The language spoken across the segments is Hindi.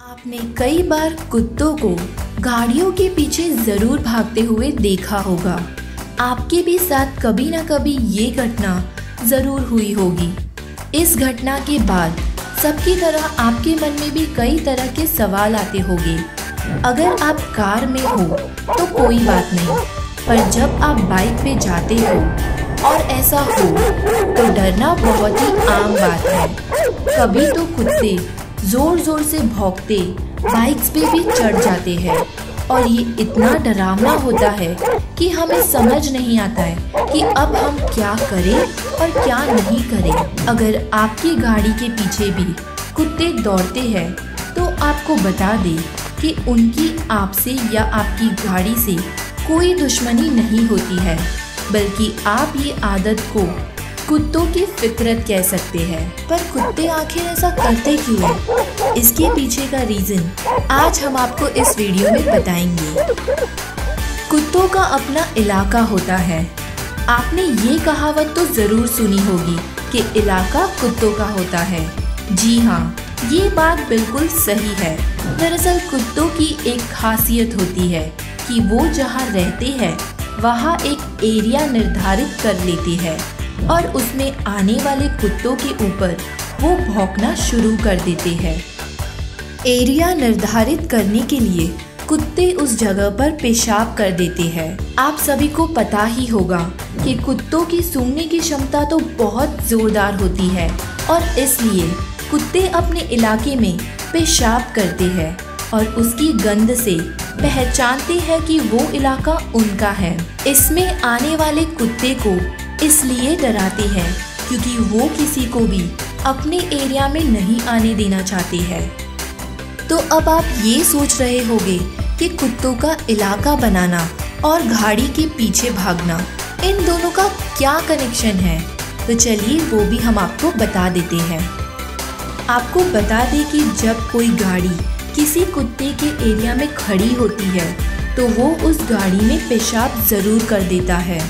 आपने कई बार कुत्तों को गाड़ियों के पीछे ज़रूर भागते हुए देखा होगा। आपके भी साथ कभी ना कभी ये घटना ज़रूर हुई होगी। इस घटना के बाद सबकी तरह आपके मन में भी कई तरह के सवाल आते होंगे। अगर आप कार में हो तो कोई बात नहीं, पर जब आप बाइक पे जाते हो और ऐसा हो तो डरना बहुत ही आम बात है। कभी तो कुत्ते ज़ोर ज़ोर से भौंकते बाइक्स पे भी चढ़ जाते हैं। और ये इतना डरावना होता है कि हमें समझ नहीं आता है कि अब हम क्या करें और क्या नहीं करें। अगर आपकी गाड़ी के पीछे भी कुत्ते दौड़ते हैं तो आपको बता दें कि उनकी आपसे या आपकी गाड़ी से कोई दुश्मनी नहीं होती है, बल्कि आप ये आदत को कुत्तों की फितरत कह सकते हैं, पर कुत्ते आखिर ऐसा करते क्यों हैं? इसके पीछे का रीजन आज हम आपको इस वीडियो में बताएँगे। कुत्तों का अपना इलाका होता है। आपने ये कहावत तो ज़रूर सुनी होगी कि इलाका कुत्तों का होता है। जी हाँ ये बात बिल्कुल सही है। दरअसल कुत्तों की एक खासियत होती है कि वो जहाँ रहते हैं, वहाँ एक एरिया निर्धारित कर लेते हैं। और उसमें आने वाले कुत्तों के ऊपर वो भौंकना शुरू कर देते हैं। एरिया निर्धारित करने के लिए कुत्ते उस जगह पर पेशाब कर देते हैं। आप सभी को पता ही होगा कि कुत्तों की सूंघने की क्षमता तो बहुत जोरदार होती है और इसलिए कुत्ते अपने इलाके में पेशाब करते हैं और उसकी गंध से पहचानते हैं कि वो इलाका उनका है। इसमें आने वाले कुत्ते को इसलिए डराते हैं, क्योंकि वो किसी को भी अपने एरिया में नहीं आने देना चाहते हैं। तो अब आप ये सोच रहे होंगे कि कुत्तों का इलाका बनाना और गाड़ी के पीछे भागना, इन दोनों का क्या कनेक्शन है? तो चलिए वो भी हम आपको बता देते हैं। आपको बता दें कि जब कोई गाड़ी किसी कुत्ते के एरिया में खड़ी होती है तो वो उस गाड़ी में पेशाब ज़रूर कर देता है।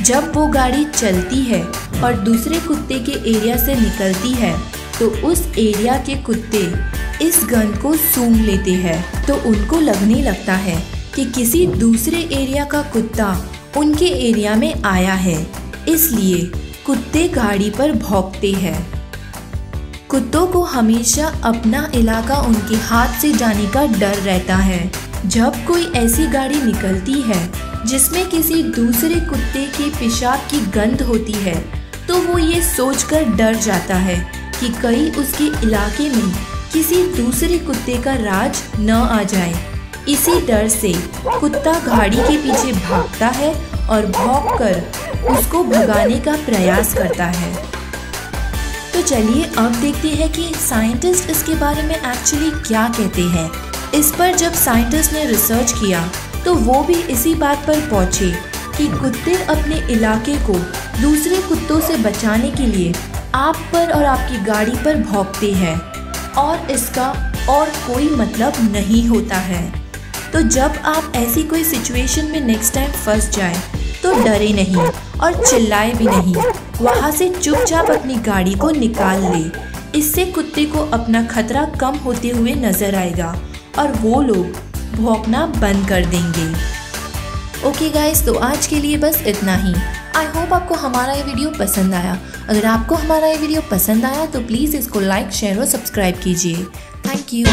जब वो गाड़ी चलती है और दूसरे कुत्ते के एरिया से निकलती है तो उस एरिया के कुत्ते इस गंध को सूंघ लेते हैं। तो उनको लगने लगता है कि किसी दूसरे एरिया का कुत्ता उनके एरिया में आया है, इसलिए कुत्ते गाड़ी पर भौंकते हैं। कुत्तों को हमेशा अपना इलाका उनके हाथ से जाने का डर रहता है। जब कोई ऐसी गाड़ी निकलती है, जिसमें किसी दूसरे कुत्ते के पेशाब की गंध होती है तो वो ये सोचकर डर जाता है कि कहीं उसके इलाके में किसी दूसरे कुत्ते का राज न आ जाए। इसी डर से कुत्ता गाड़ी के पीछे भागता है और भौंक कर उसको भगाने का प्रयास करता है। तो चलिए अब देखते हैं कि साइंटिस्ट इसके बारे में एक्चुअली क्या कहते हैं। इस पर जब साइंटिस्ट ने रिसर्च किया तो वो भी इसी बात पर पहुँचे कि कुत्ते अपने इलाके को दूसरे कुत्तों से बचाने के लिए आप पर और आपकी गाड़ी पर भौंकते हैं और इसका और कोई मतलब नहीं होता है। तो जब आप ऐसी कोई सिचुएशन में नेक्स्ट टाइम फंस जाए तो डरे नहीं और चिल्लाए भी नहीं। वहाँ से चुपचाप अपनी गाड़ी को निकाल ले। इससे कुत्ते को अपना खतरा कम होते हुए नज़र आएगा। और वो लोग भौंकना बंद कर देंगे। ओके गाइस तो आज के लिए बस इतना ही। आई होप आपको हमारा ये वीडियो पसंद आया। अगर आपको हमारा ये वीडियो पसंद आया तो प्लीज़ इसको लाइक शेयर और सब्सक्राइब कीजिए। Thank you